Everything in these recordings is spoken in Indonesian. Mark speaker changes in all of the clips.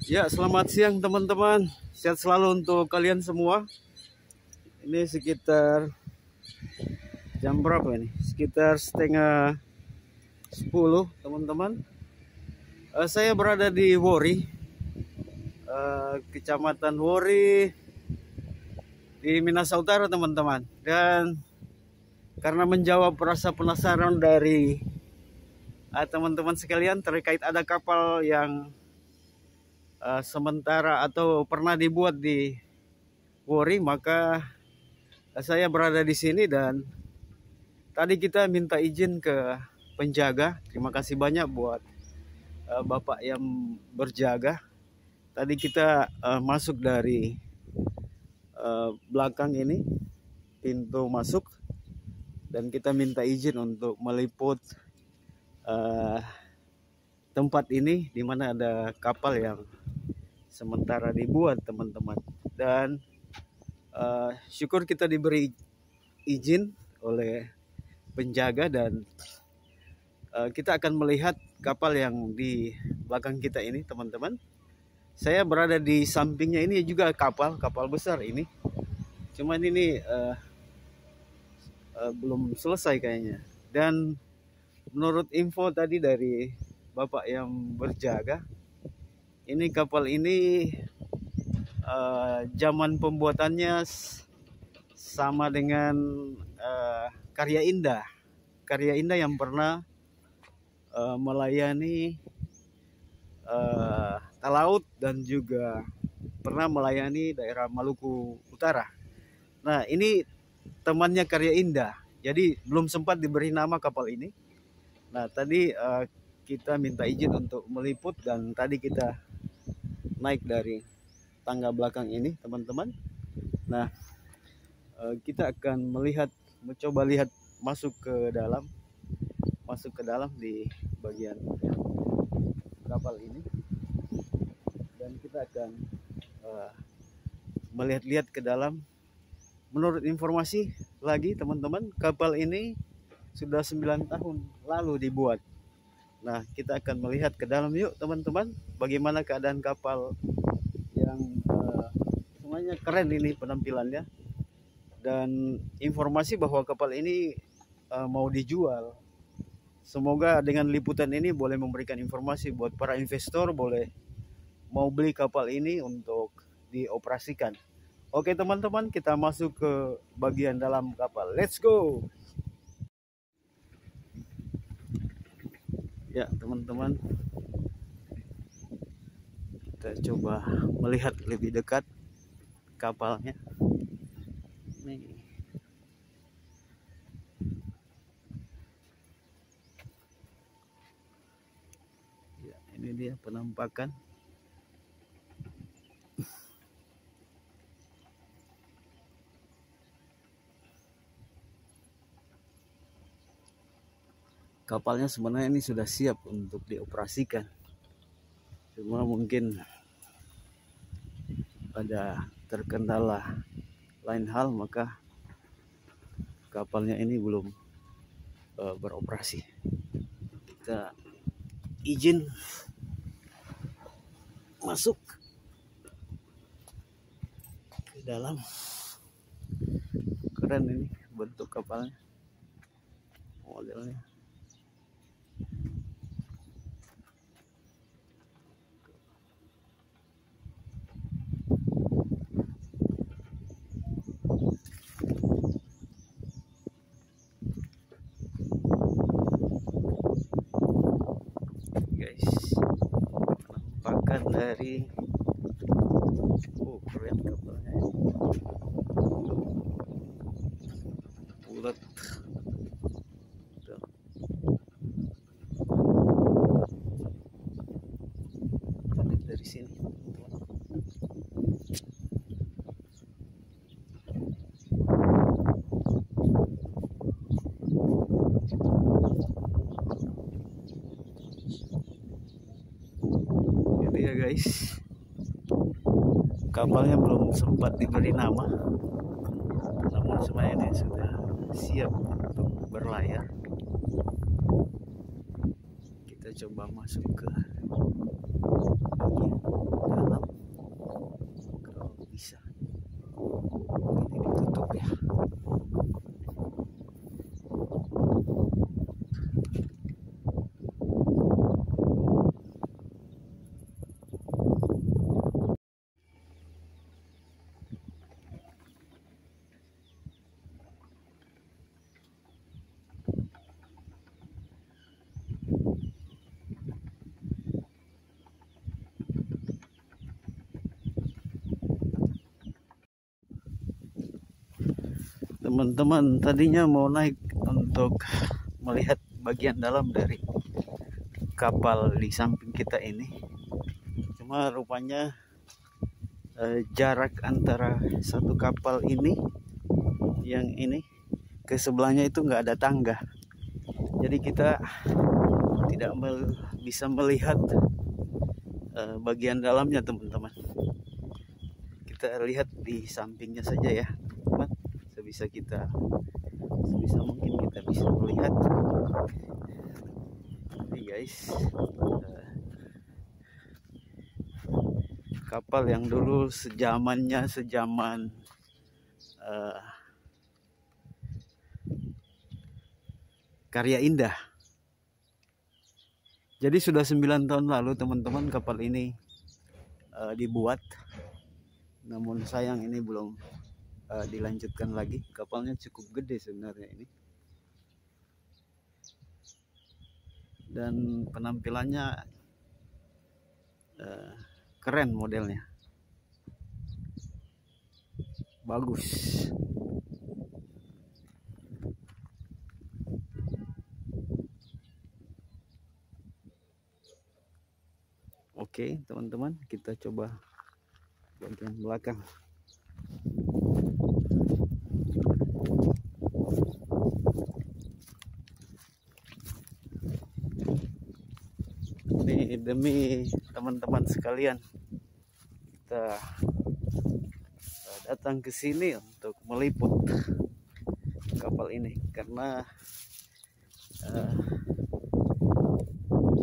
Speaker 1: Ya, selamat siang teman-teman. Sehat selalu untuk kalian semua. Ini sekitar jam berapa ini? Sekitar setengah 10 teman-teman. Uh, saya berada di Wori, uh, kecamatan Wori di Minasa Utara teman-teman. Dan karena menjawab rasa penasaran dari uh, teman-teman uh, sekalian terkait ada kapal yang uh, sementara atau pernah dibuat di Wori maka saya berada di sini dan tadi kita minta izin ke penjaga. Terima kasih banyak buat uh, bapak yang berjaga. Tadi kita uh, masuk dari uh, belakang ini pintu masuk dan kita minta izin untuk meliput uh, tempat ini di mana ada kapal yang sementara dibuat teman-teman. Dan uh, syukur kita diberi izin oleh penjaga dan uh, kita akan melihat kapal yang di belakang kita ini teman-teman. Saya berada di sampingnya ini juga kapal kapal besar ini. Cuman ini uh, uh, belum selesai kayaknya. Dan menurut info tadi dari bapak yang berjaga ini kapal ini uh, zaman pembuatannya sama dengan uh, karya indah karya indah yang pernah uh, melayani uh, Talaut dan juga pernah melayani daerah Maluku Utara. Nah ini temannya karya indah, jadi belum sempat diberi nama kapal ini. Nah tadi uh, kita minta izin untuk meliput dan tadi kita naik dari tangga belakang ini teman-teman. Nah eh, kita akan melihat mencoba lihat masuk ke dalam masuk ke dalam di bagian kapal ini. Dan kita akan uh, melihat-lihat ke dalam. Menurut informasi lagi teman-teman kapal ini sudah 9 tahun lalu dibuat Nah, kita akan melihat ke dalam yuk teman-teman, bagaimana keadaan kapal yang uh, semuanya keren ini penampilannya. Dan informasi bahwa kapal ini uh, mau dijual. Semoga dengan liputan ini boleh memberikan informasi buat para investor boleh mau beli kapal ini untuk dioperasikan. Oke teman-teman, kita masuk ke bagian dalam kapal. Let's go. Ya teman-teman. Kita coba melihat lebih dekat kapalnya. Nih. Ya ini dia penampakan kapalnya sebenarnya ini sudah siap untuk dioperasikan. Cuma mungkin ada terkendala lain hal maka kapalnya ini belum uh, beroperasi. Kita izin masuk ke dalam. Keren ini bentuk kapalnya modelnya dari oh keren kapalnya bulat dari sini ya guys kapalnya belum sempat diberi nama. Namun semuanya sudah siap untuk berlayar. Kita coba masuk ke teman-teman tadinya mau naik untuk melihat bagian dalam dari kapal di samping kita ini. Cuma rupanya eh, jarak antara satu kapal ini yang ini ke sebelahnya itu nggak ada tangga. Jadi kita tidak mel bisa melihat uh, bagian dalamnya teman-teman. Kita lihat di sampingnya saja ya sebisa kita sebisa mungkin kita bisa melihat. Ini guys uh, kapal yang dulu sejamannya sejaman uh, karya indah. Jadi sudah 9 tahun lalu teman-teman kapal ini uh, dibuat. Namun sayang ini belum uh, dilanjutkan lagi. Kapalnya cukup gede sebenarnya ini. Dan penampilannya uh, keren modelnya. Bagus. Oke teman-teman kita coba bagian belakang ini demi teman-teman sekalian. Kita datang ke sini untuk meliput kapal ini karena uh,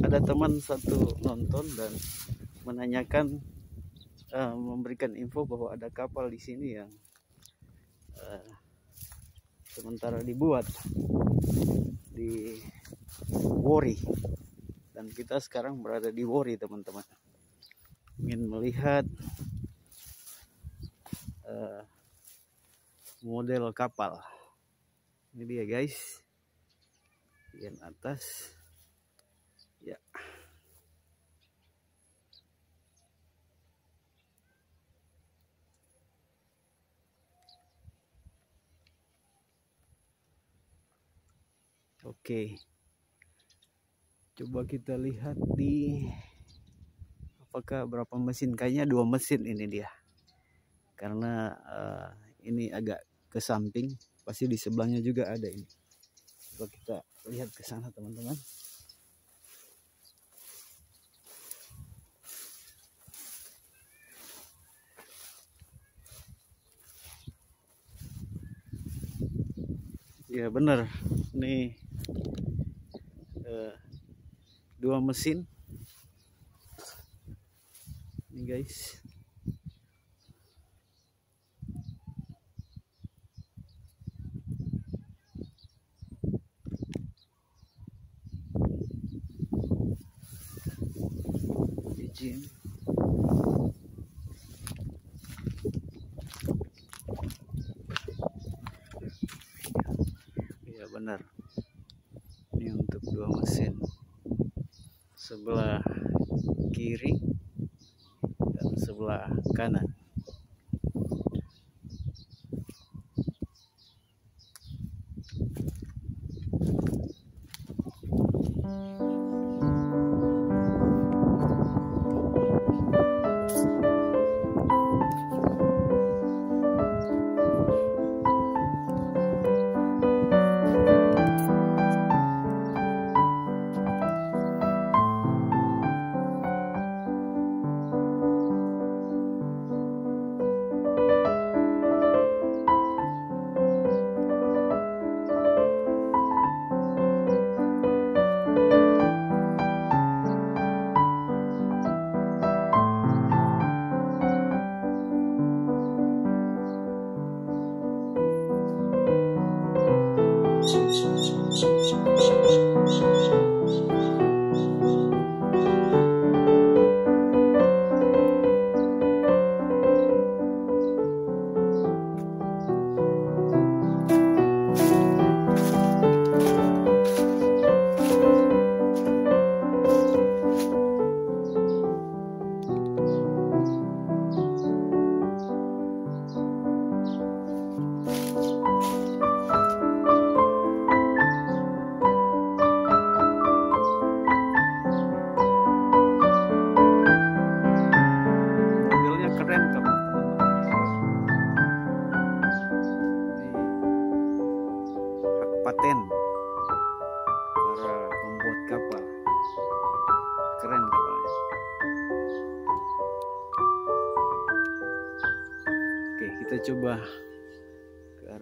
Speaker 1: ada teman satu nonton dan menanyakan uh, memberikan info bahwa ada kapal di sini yang uh, sementara dibuat di Wori dan kita sekarang berada di Wori teman-teman. Ingin melihat uh, model kapal. Ini dia guys. Bagian atas. Ya. Oke. Coba kita lihat di apakah berapa mesin kayaknya dua mesin ini dia. Karena uh, ini agak ke samping, pasti di sebelahnya juga ada ini. Coba kita lihat ke sana teman-teman. Ya benar, nih uh, dua mesin. Ini guys. Izin ya benar ini untuk dua mesin sebelah kiri dan sebelah kanan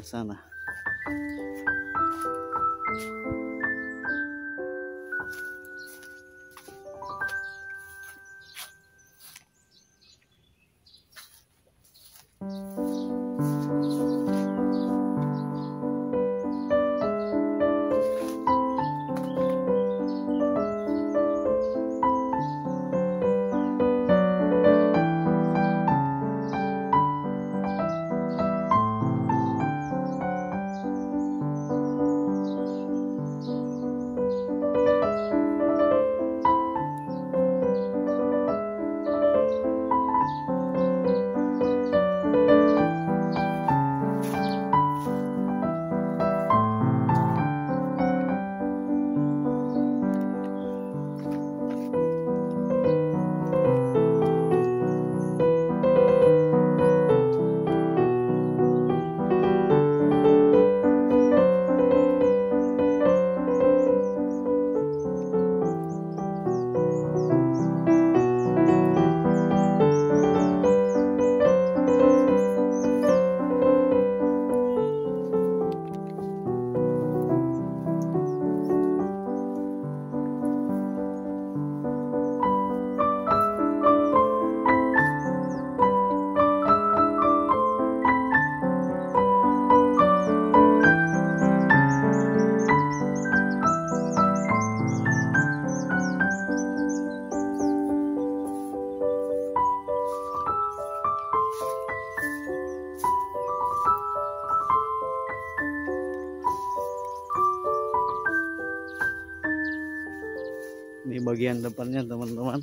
Speaker 1: sana bagian depannya teman-teman.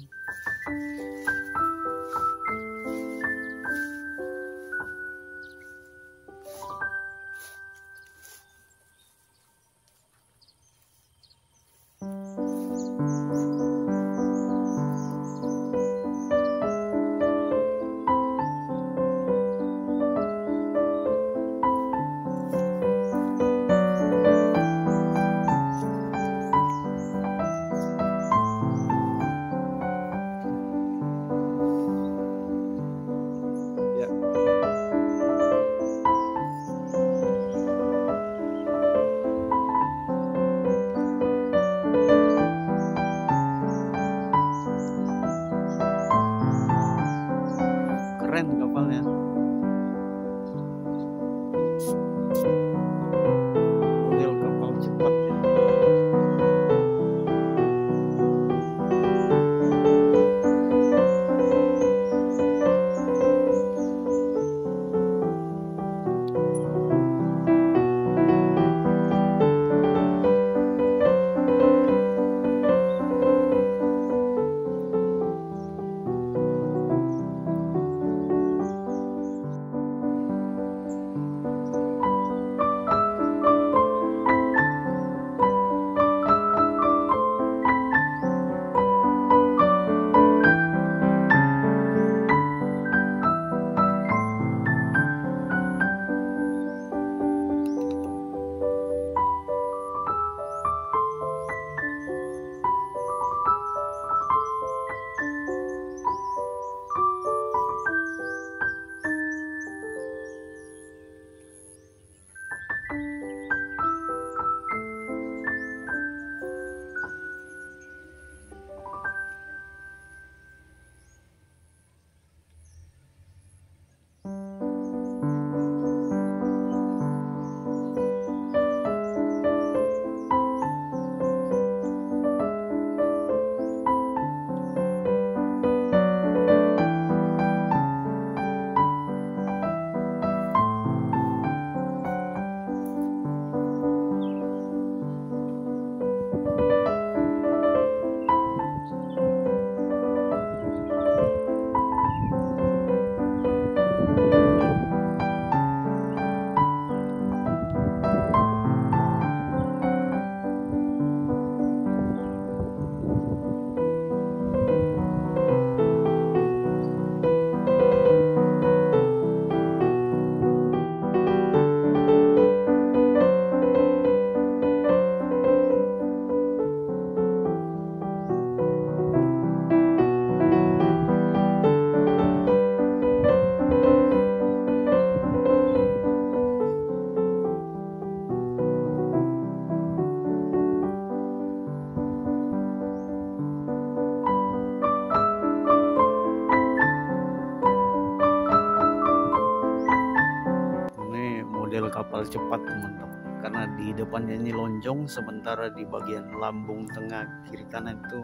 Speaker 1: Kapal cepat teman-teman karena di depannya ini lonjong sementara di bagian lambung tengah kiri kanan itu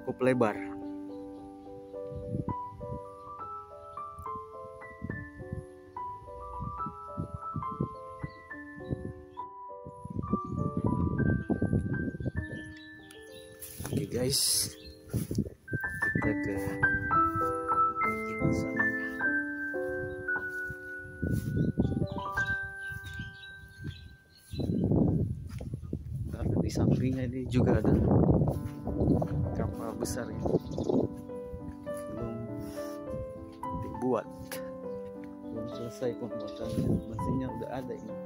Speaker 1: cukup lebar. Oke guys. Kita ke sampingnya ini juga ada. Kapal besar ya belum dibuat. Belum selesai pembuatannya. Mesinnya udah ada ini.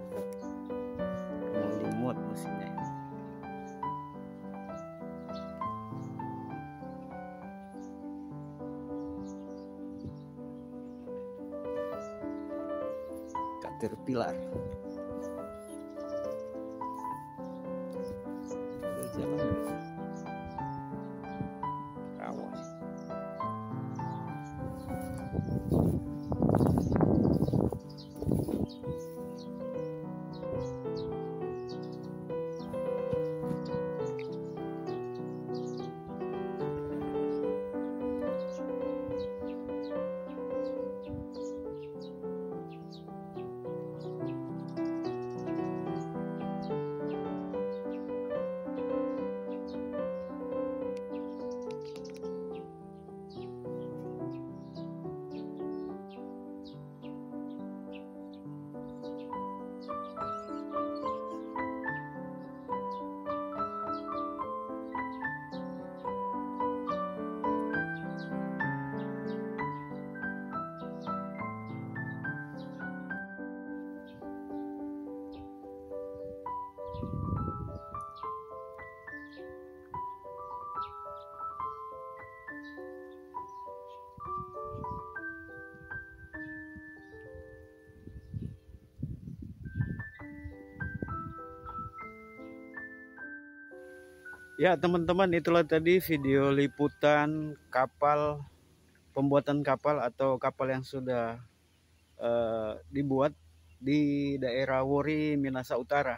Speaker 1: Mau dimuat mesinnya ini. Caterpillar Udah jalan Ya teman-teman itulah tadi video liputan kapal pembuatan kapal atau kapal yang sudah eh, dibuat di daerah Wori Minasa Utara.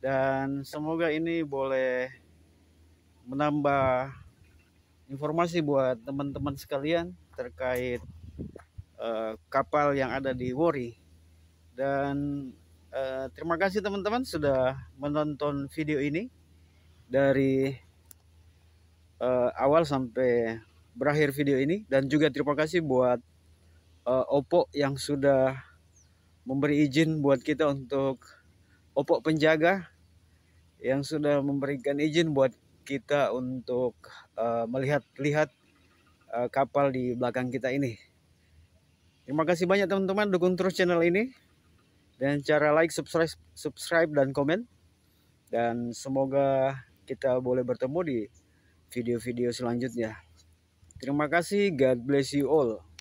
Speaker 1: Dan semoga ini boleh menambah informasi buat teman-teman sekalian terkait eh, kapal yang ada di Wori. Dan eh, terima kasih teman-teman sudah menonton video ini dari uh, awal sampai berakhir video ini. Dan juga terima kasih buat uh, Oppo yang sudah memberi izin buat kita untuk Oppo penjaga yang sudah memberikan izin buat kita untuk uh, melihat-lihat uh, kapal di belakang kita ini. Terima kasih banyak teman-teman dukung terus channel ini. Dan cara like, subscribe, subscribe dan komen. Dan semoga kita boleh bertemu di video-video selanjutnya. Terima kasih, God bless you all.